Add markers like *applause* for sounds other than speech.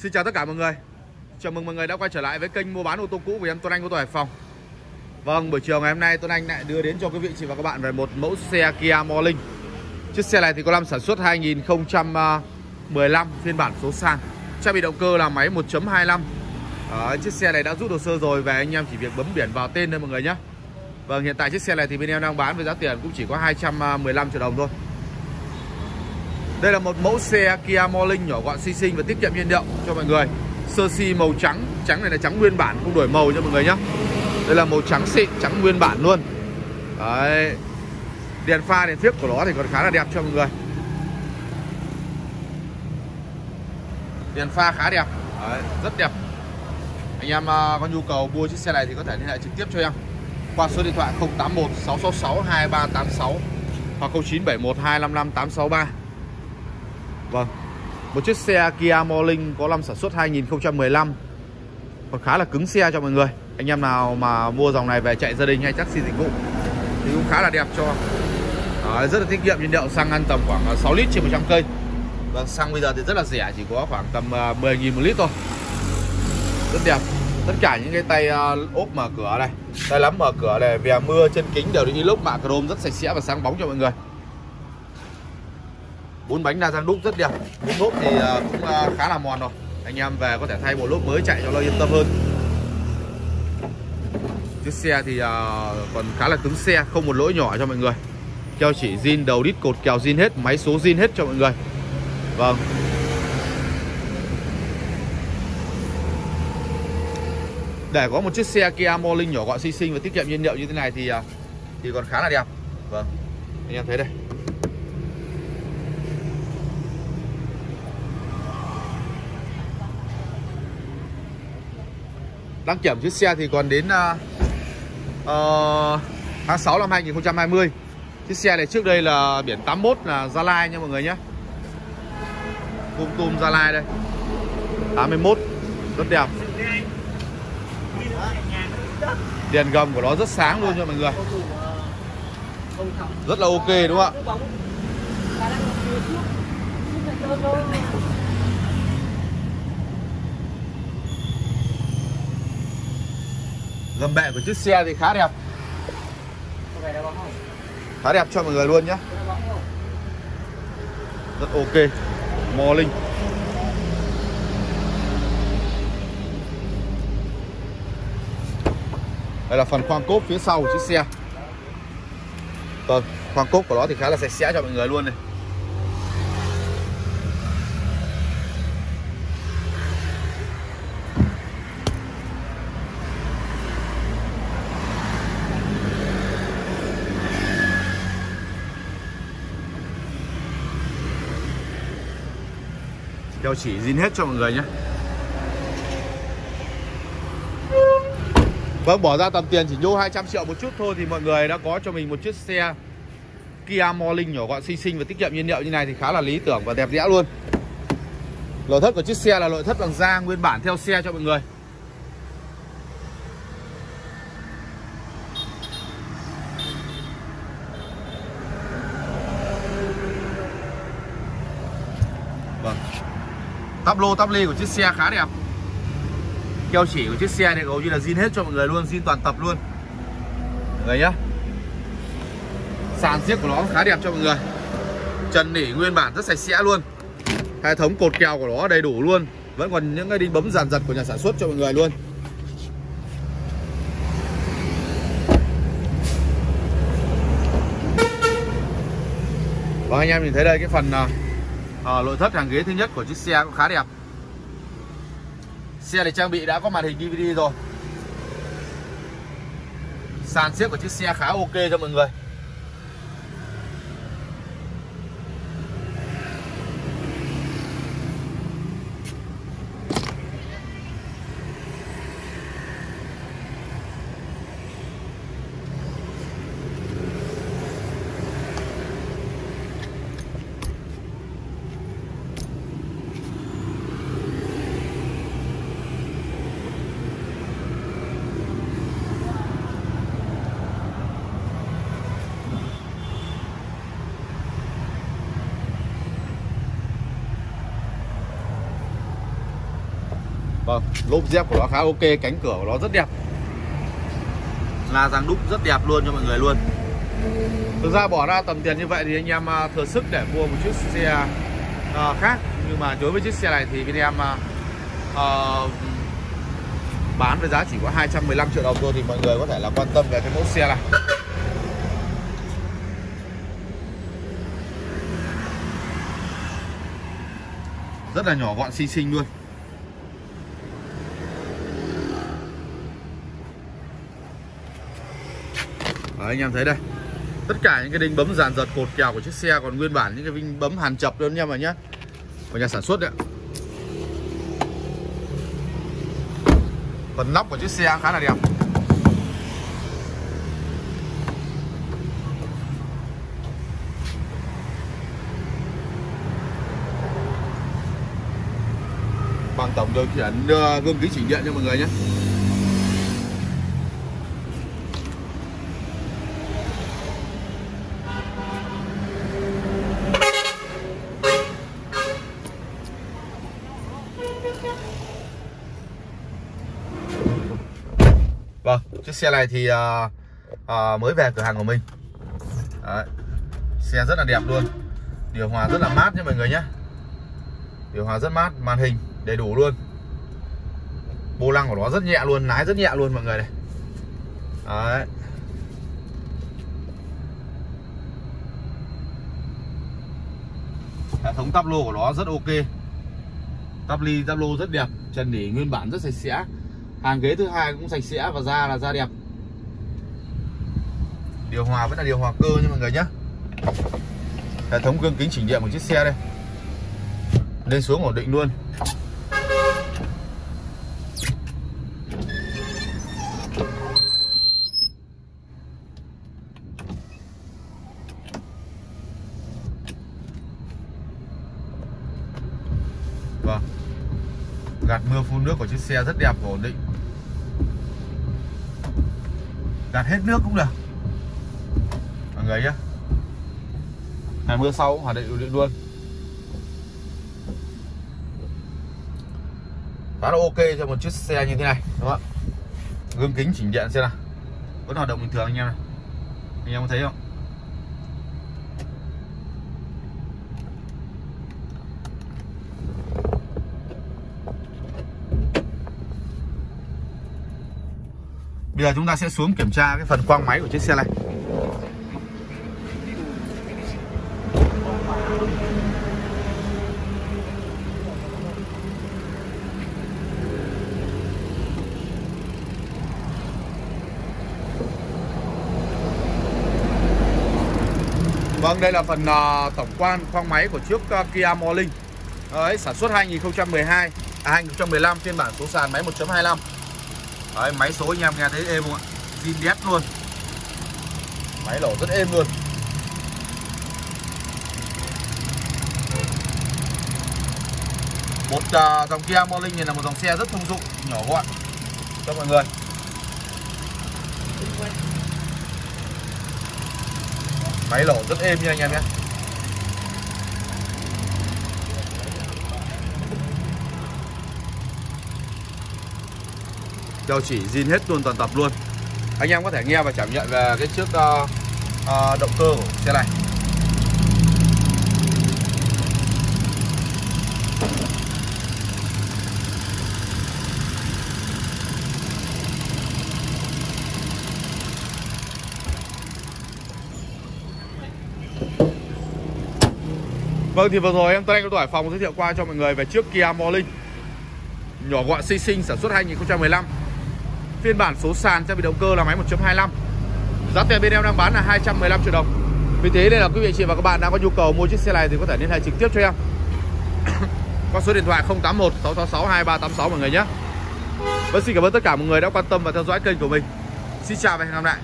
Xin chào tất cả mọi người. Chào mừng mọi người đã quay trở lại với kênh mua bán ô tô cũ của em Tuấn Anh ô tô Hải Phòng. Vâng, buổi chiều ngày hôm nay Tuấn Anh lại đưa đến cho quý vị chị và các bạn về một mẫu xe Kia Morning. Chiếc xe này thì có năm sản xuất 2015 phiên bản số sàn Trang bị động cơ là máy 1.25 ờ, Chiếc xe này đã rút hồ sơ rồi về anh em chỉ việc bấm biển vào tên thôi mọi người nhé. Vâng, hiện tại chiếc xe này thì bên em đang bán với giá tiền cũng chỉ có 215 triệu đồng thôi đây là một mẫu xe Kia Morning nhỏ gọn xinh xinh và tiết kiệm nhiên liệu cho mọi người. Sơ si màu trắng, trắng này là trắng nguyên bản không đổi màu cho mọi người nhé Đây là màu trắng xịn, trắng nguyên bản luôn. Đấy. Đèn pha, đèn phiếc của nó thì còn khá là đẹp cho mọi người. Đèn pha khá đẹp. Đấy, rất đẹp. Anh em à, có nhu cầu mua chiếc xe này thì có thể liên hệ trực tiếp cho em. Qua số điện thoại 081 666 2386 hoặc 0971 255 863 Vâng. Một chiếc xe Kia Morning có năm sản xuất 2015 Còn khá là cứng xe cho mọi người. Anh em nào mà mua dòng này về chạy gia đình hay taxi dịch vụ Thì cũng khá là đẹp cho Đó, Rất là tiết kiệm. Nhiên liệu xăng ăn tầm khoảng à, 6 lít trên 100 cây. Vâng xăng bây giờ thì rất là rẻ Chỉ có khoảng tầm à, 10.000 một lít thôi. Rất đẹp. Tất cả những cái tay ốp mở cửa này Tay lắm mở cửa này Về mưa chân kính đều đi inox mạ chrome rất sạch sẽ và sáng bóng cho mọi người bốn bánh đa răng đúc rất đẹp. Bốn lốp thì à, cũng à, khá là mòn rồi. Anh em về có thể thay bộ lốp mới chạy cho nó yên tâm hơn. Chiếc xe thì à, còn khá là cứng xe, không một lỗi nhỏ cho mọi người. Keo chỉ zin đầu đít cột kèo zin hết, máy số zin hết cho mọi người. Vâng. Để có một chiếc xe Kia Morning nhỏ gọn xinh xinh và tiết kiệm nhiên liệu như thế này thì thì còn khá là đẹp. Vâng. Anh em thấy đây. Đăng kiểm chiếc xe thì còn đến uh, uh, tháng 6 năm 2020 chiếc xe này trước đây là biển 81 là Gia Lai nha mọi người nhé. Tum Tum Gia Lai đây. 81 rất đẹp. Đèn gầm của nó rất sáng luôn cho mọi người. Rất là ok đúng không ạ? Gầm bệ của chiếc xe thì khá đẹp. Khá đẹp cho mọi người luôn nhé Rất ok. Mò Linh. Đây là phần khoang cốp phía sau của chiếc xe. Vâng, khoang cốp của nó thì khá là sạch sẽ cho mọi người luôn này. Keo chỉ zin hết cho mọi người nhé. Vâng bỏ ra tầm tiền, chỉ nhô 200 triệu một chút thôi thì mọi người đã có cho mình một chiếc xe Kia Morning nhỏ gọn xinh xinh và tiết kiệm nhiên liệu như này thì khá là lý tưởng và đẹp đẽ luôn. Nội thất của chiếc xe là nội thất bằng da nguyên bản theo xe cho mọi người. Lô tắp ly của chiếc xe khá đẹp. Keo chỉ của chiếc xe này hầu như là zin hết cho mọi người luôn, Zin toàn tập luôn. Mọi người nhá. Sàn xiếc của nó khá đẹp cho mọi người. Trần nỉ nguyên bản rất sạch sẽ luôn. Hệ thống cột kèo của nó đầy đủ luôn. Vẫn còn những cái đinh bấm dàn giật của nhà sản xuất cho mọi người luôn. Và anh em nhìn thấy đây, cái phần à, ở nội thất hàng ghế thứ nhất của chiếc xe cũng khá đẹp. Xe này trang bị đã có màn hình DVD rồi. Sàn xếp của chiếc xe khá ok cho mọi người. Vâng, lốp dép của nó khá ok, cánh cửa của nó rất đẹp. La răng đúc rất đẹp luôn cho mọi người luôn. Thực ra bỏ ra tầm tiền như vậy thì anh em à, thừa sức để mua một chiếc xe uh, khác. Nhưng mà đối với chiếc xe này thì bên em uh, bán với giá chỉ có 215 triệu đồng thôi Thì mọi người có thể là quan tâm về cái mẫu xe này. Rất là nhỏ gọn xinh xinh luôn. Anh em thấy đây. Tất cả những cái đinh bấm dàn giật cột kèo của chiếc xe còn nguyên bản, những cái vinh bấm hàn chập luôn nha mọi nhé của nhà sản xuất đấy phần nóc của chiếc xe khá là đẹp. Bằng tổng điều khiển gương kính chỉnh điện cho mọi người nhé Vâng, chiếc xe này thì uh, uh, mới về cửa hàng của mình. Đấy. Xe rất là đẹp luôn. Điều hòa rất là mát nha mọi người nhé. Điều hòa rất mát, màn hình đầy đủ luôn. Vô lăng của nó rất nhẹ luôn, lái rất nhẹ luôn mọi người này. Đấy. Hệ thống tắp lô của nó rất ok. Tắp ly, tắp lô rất đẹp Trần nỉ nguyên bản rất sạch sẽ hàng ghế thứ hai cũng sạch sẽ và da là da đẹp. Điều hòa vẫn là điều hòa cơ nha mọi người nhé hệ thống gương kính chỉnh điện của chiếc xe đây. Lên xuống ổn định luôn. Vâng. Gạt mưa phun nước của chiếc xe rất đẹp và ổn định gạt hết nước cũng được. Mọi người nhé ngày mưa sau cũng hoạt động định luôn. Khá là ok cho một chiếc xe như thế này, đúng không ạ? Gương kính chỉnh điện xem nào. Vẫn hoạt động bình thường anh em này. Anh em có thấy không? Bây giờ chúng ta sẽ xuống kiểm tra cái phần quang máy của chiếc xe này. Vâng, đây là phần uh, tổng quan khoang máy của chiếc uh, Kia Morning. Đấy, sản xuất 2012 à, 2015 phiên bản số sàn máy 1.25 Đấy, máy số anh em nghe thấy êm không ạ? Zin đét luôn. Máy lổ rất êm luôn. Một uh, dòng Kia Morning này là một dòng xe rất thông dụng nhỏ gọn cho mọi người. Máy lổ rất êm nha anh em nhé. Keo chỉ zin hết luôn toàn tập luôn. Anh em có thể nghe và cảm nhận về cái chiếc uh, uh, động cơ của xe này. Vâng thì vừa rồi em Tân Anh có Hải Phòng giới thiệu qua cho mọi người về chiếc Kia Morning. Nhỏ gọn xinh xinh sản xuất 2015 Phiên bản số sàn trang bị động cơ là máy 1.25 Giá tiền bên em đang bán là 215 triệu đồng. Vì thế nên là quý vị chị và các bạn đang có nhu cầu mua chiếc xe này thì có thể liên hệ trực tiếp cho em. *coughs* Qua số điện thoại 081 666 2386 mọi người nhé. Vâng xin cảm ơn tất cả mọi người đã quan tâm và theo dõi kênh của mình. Xin chào và hẹn gặp lại.